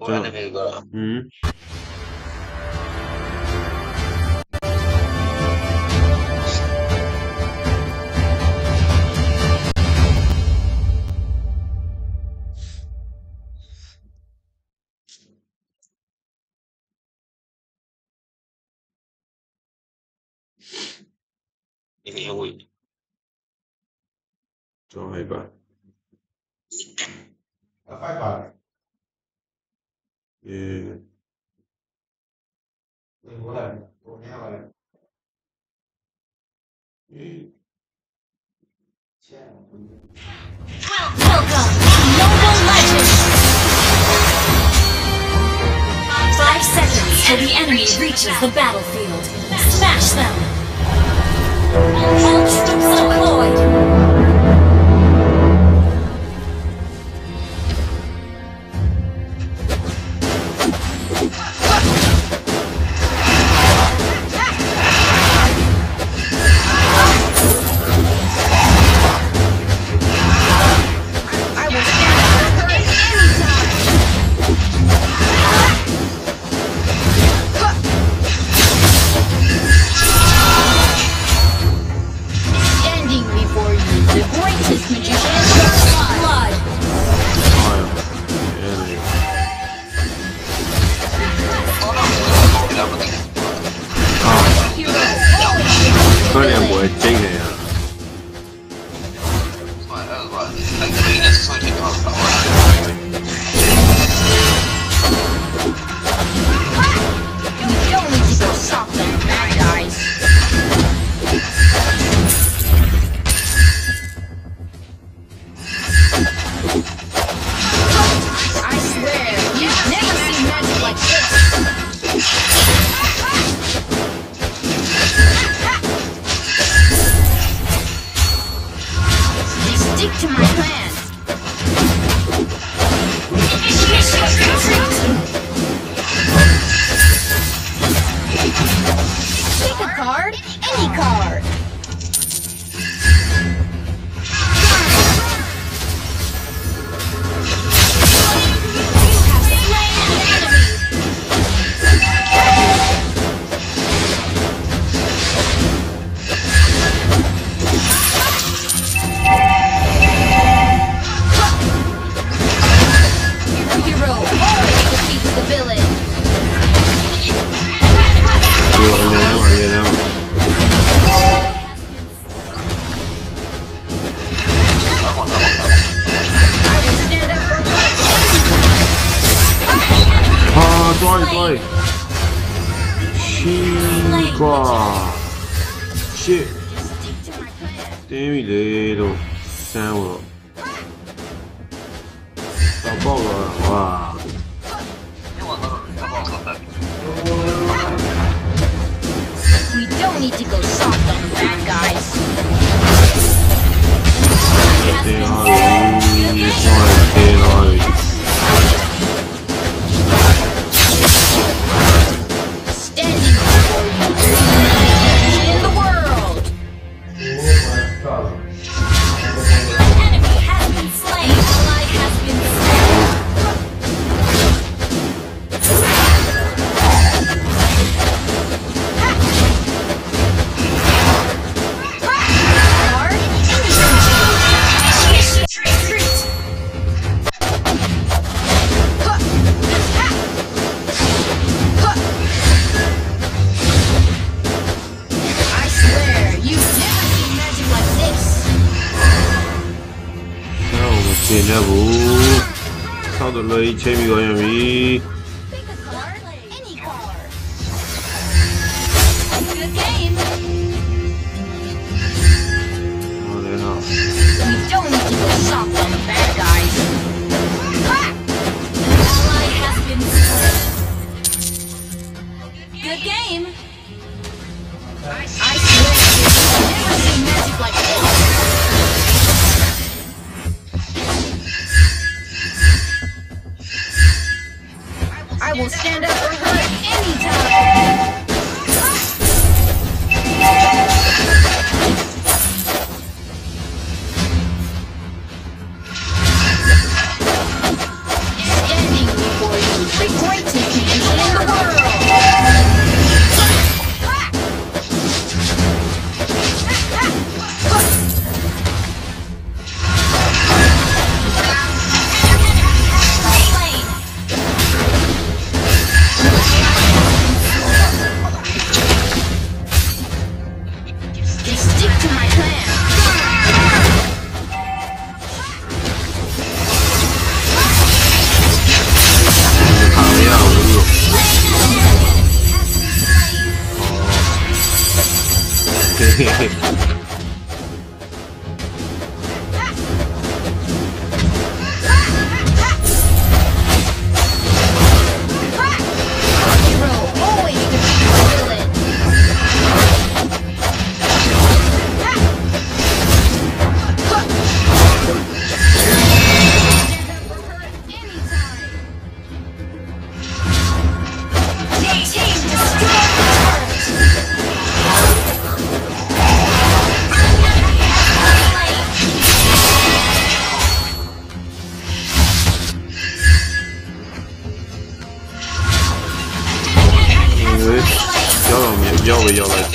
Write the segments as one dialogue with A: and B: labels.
A: 我让那边
B: 有个，
A: 嗯。那
B: 个烟味，
A: 装一半。啊，
C: 快吧。
A: eh,
D: Five seconds till the enemy reaches the battlefield. Smash them! Help
B: Again!
A: Fuck. Shit. Damn it, little sour. The baller. Wow.
E: We don't need to go soft on the bad guys.
A: They are the. တင်တတ်ဘူးဆောက်တလွဲချိန်ပြီးတော့ရပြီ
E: I swear, never see. Magic like this.
A: Hero yo we yo like.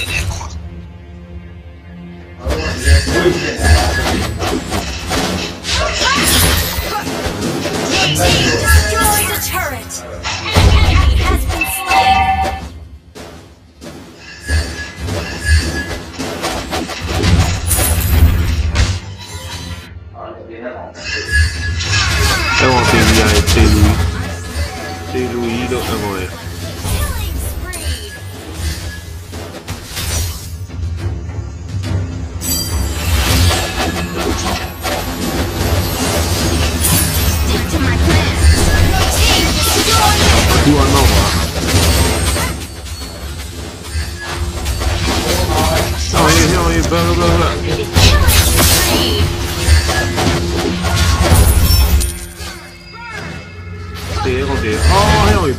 A: That won't be VIP, Louis.
E: See, Louis, you don't know
A: what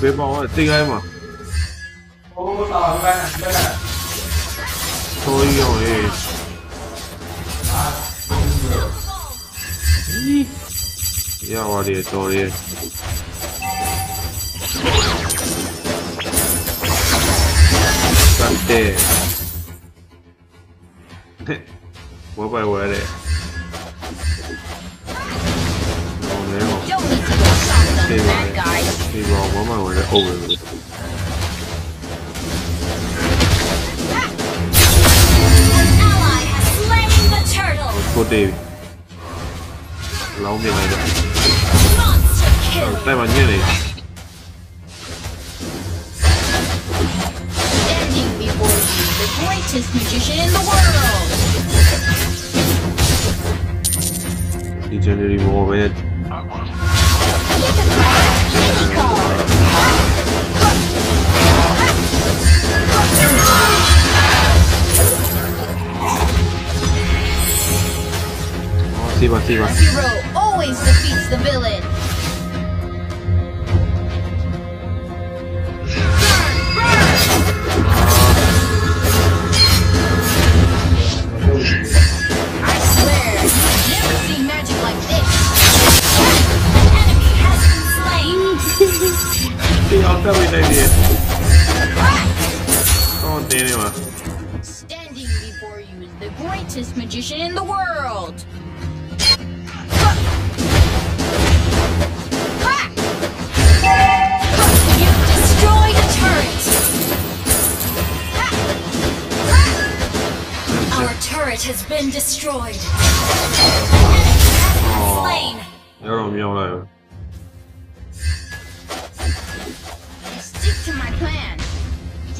A: 别帮我，这干嘛？
C: 我打不开，兄弟。
A: 我用的。啊，你。要我的做的。三的。嘿，我把我来。
E: Stay right. Guy. Stay
A: wrong. Am I? Let's go, Davey. Allow me like that. Damn, I nearly.
E: Standing before greatest magician in the world.
A: Oh, see, see.
E: Hero always defeats the villain.
A: Essa é uma ideia
E: Standing before you is the greatest magician in the world.
A: Our
D: turret has been destroyed.
A: Oh,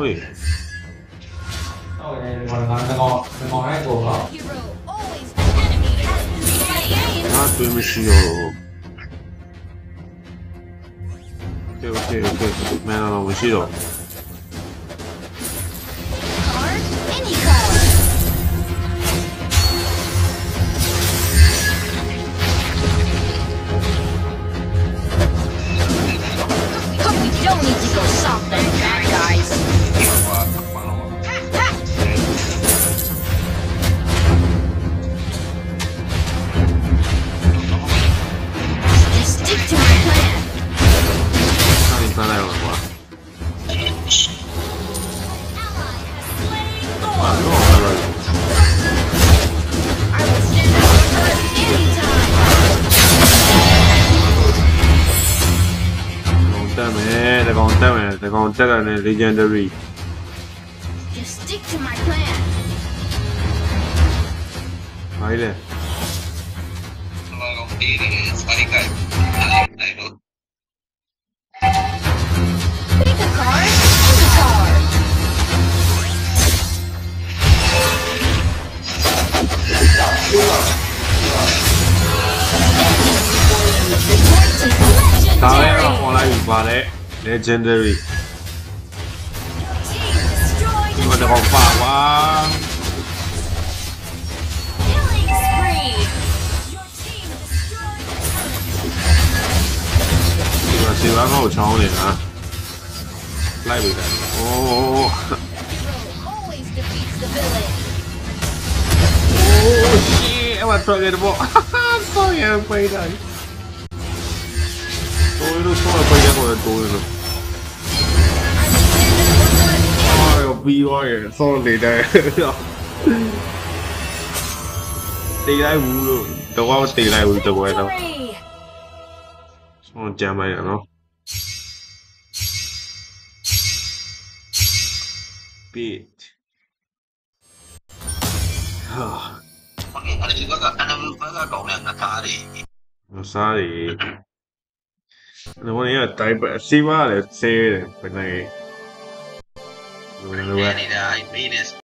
A: おい。
C: あ
A: と MC よ。OK, OK, OK. メラの虫よ。
E: Soft on bad guys.
A: le contare, le contare nel legendary.
E: Just stick to my plan.
A: Baile.
E: Pick
A: a Legendary。
D: 你们
A: 的红发王。你们是玩好强的啊！来不来？哦。Oh shit, I'm trying to get the ball. Sorry, I'm playing. Doğru sonra koyacak oraya doğru. Ay bir var ya xong để đây. Để đây vũ luôn. Đâu qua để đây vũ đâu quay đâu. Xong chà mày rồi, nó. Bit. Huh.
B: Okay, anh chỉ có anh em với cậu này là xa đi.
A: Xa đi. No one here, type encima del CR, pues ahí. No, no, no,
B: no,